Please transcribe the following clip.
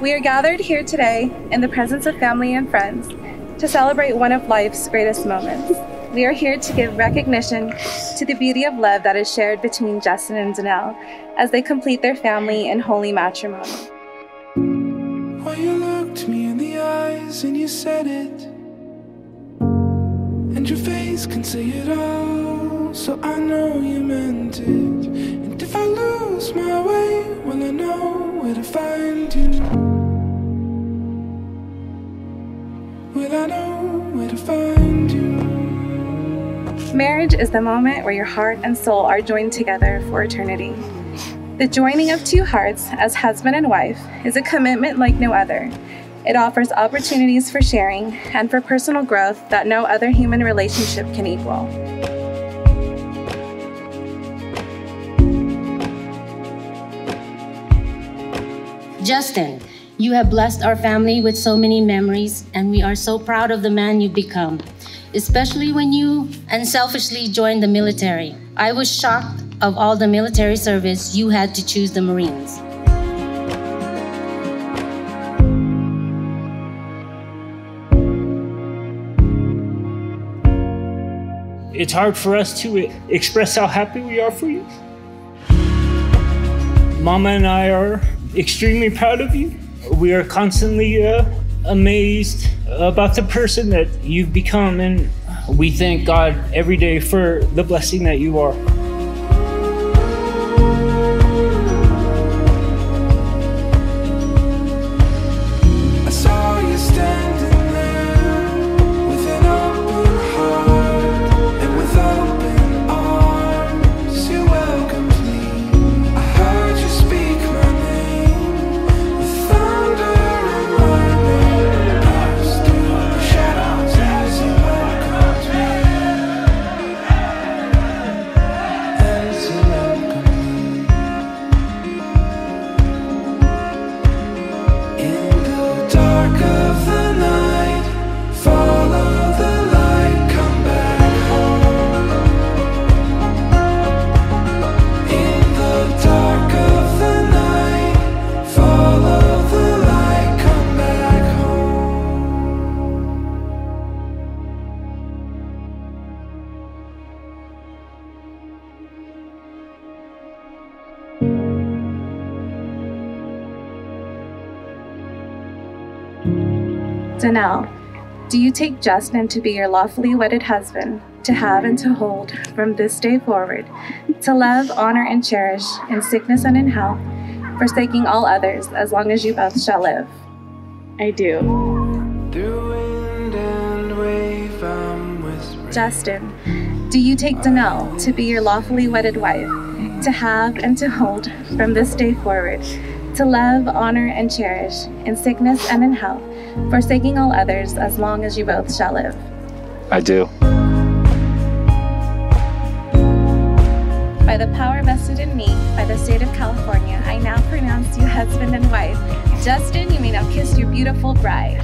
We are gathered here today in the presence of family and friends to celebrate one of life's greatest moments. We are here to give recognition to the beauty of love that is shared between Justin and Danelle as they complete their family in holy matrimony. You looked me in the eyes and you said it. And your face can say it all, so I know you meant it. And if I lose my way, find you? Marriage is the moment where your heart and soul are joined together for eternity. The joining of two hearts as husband and wife is a commitment like no other. It offers opportunities for sharing and for personal growth that no other human relationship can equal. Justin, you have blessed our family with so many memories, and we are so proud of the man you've become, especially when you unselfishly joined the military. I was shocked of all the military service you had to choose the Marines. It's hard for us to express how happy we are for you. Mama and I are extremely proud of you we are constantly uh, amazed about the person that you've become, and we thank God every day for the blessing that you are. Danelle, do you take Justin to be your lawfully wedded husband, to have and to hold from this day forward, to love, honor, and cherish in sickness and in health, forsaking all others as long as you both shall live? I do. Justin, do you take Danelle to be your lawfully wedded wife, to have and to hold from this day forward, to love, honor, and cherish in sickness and in health, forsaking all others as long as you both shall live. I do. By the power vested in me by the state of California, I now pronounce you husband and wife. Justin, you may now kiss your beautiful bride.